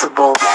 invincible.